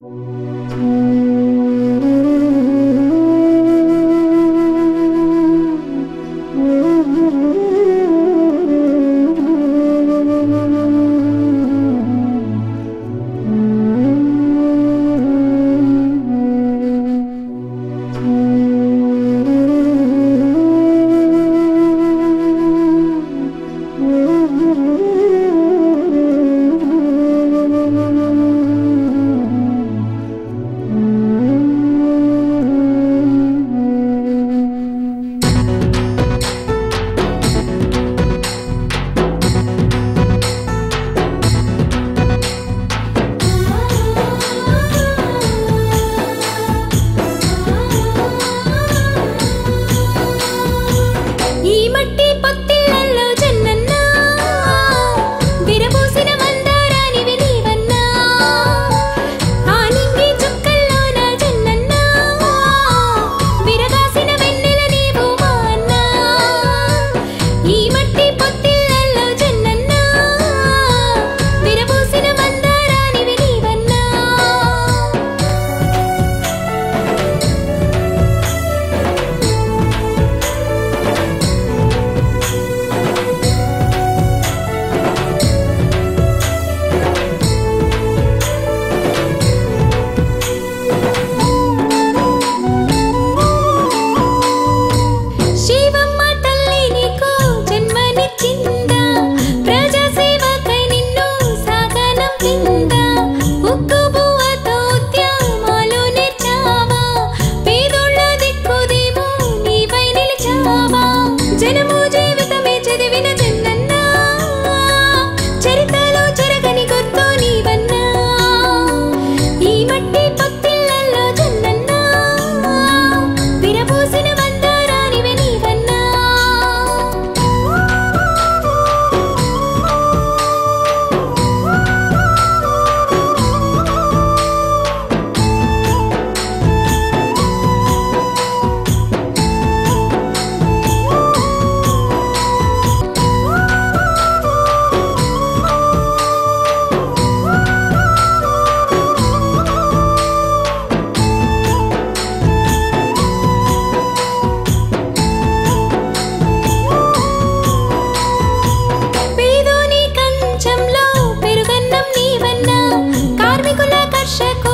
Música Shake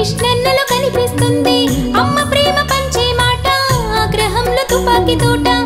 కృష్ణన్నలు కనిపిస్తుంది. అమ్మ ప్రేమ పంచే మాట ఆ గ్రహంలో తుపాకి తోట.